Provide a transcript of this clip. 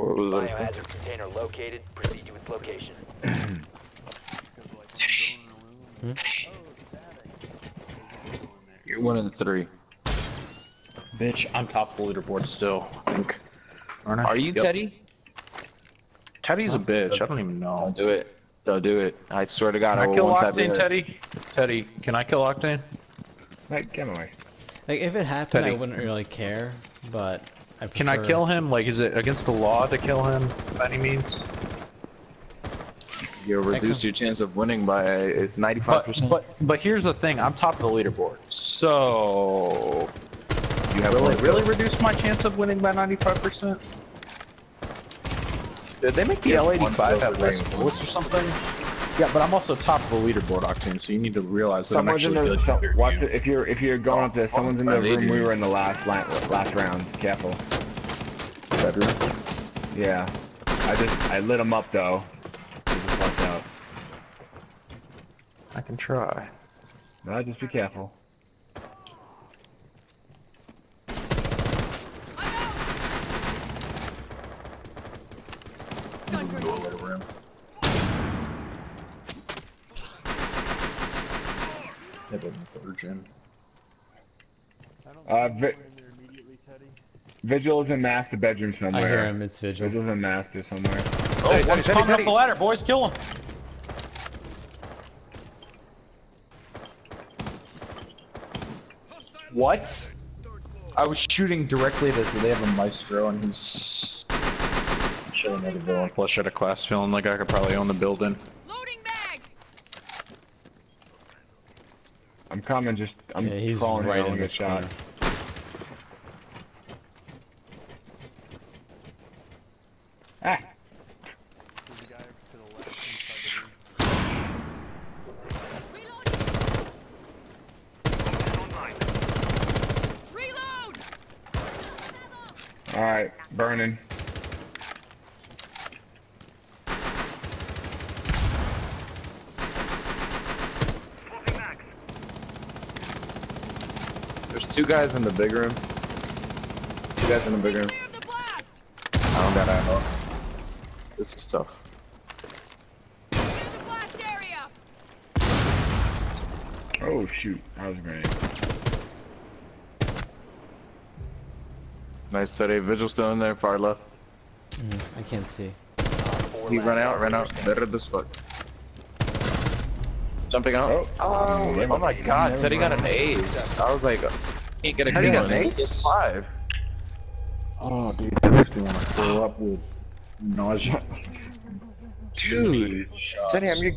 before it was open. Biohazard container located. Proceed to its location. You're one in three. Bitch, I'm top of the leaderboard still, I think. Aren't I? Are you Yep. Teddy? Teddy's a bitch, I don't even know. Don't do it. Don't do it. I swear to God, Can I I will kill one tap Octane, your head. Teddy? Teddy, can I kill Octane? Like, get away. Like if it happened, I wouldn't really care, but I Can I kill him? Like, is it against the law to kill him, by any means? You'll reduce your chance of winning by 95%. But, but, but here's the thing, I'm top of the leaderboard. So... you have Will it really reduce my chance of winning by 95%? Did they make the L85 one have over less bullets or something? Yeah, but I'm also top of the leaderboard, Octane, so you need to realize that I'm Someone's in actually the. good So, compared to watch it. If you're if you're going Oh, up there, someone's in the room lady. we were in the last la last round. Careful. bedroom. Yeah. I just I lit him up though. He just walked out. I can try. No, just be careful. Virgin. Uh, vi Vigil is in master bedroom somewhere. I hear him. It's Vigil. Vigil's in master somewhere. Oh, Teddy, one's coming up the ladder, boys, kill him! What? I was shooting directly at the, they have a maestro and he's chilling at the villain. Plus, at a class feeling like I could probably own the building. I'm coming. Just I'm Yeah, he's crawling right in this shot. corner. Ah. All right, burning. There's two guys in the big room. Two guys in the big room. Clear of! I don't got ammo. This is tough. Clear the blast area! Oh shoot, that was great. Nice Teddy. Vigil still in there, far left. Mm, I can't see. He last ran out, ran out. Better this fuck. Jumping out. Oh. Oh, oh my god, Never Teddy got an mind. ace. I was like, can't get a Teddy kill got an ace? It's five. Oh, dude, that makes me want to throw up with nausea. Dude, Teddy, I'm your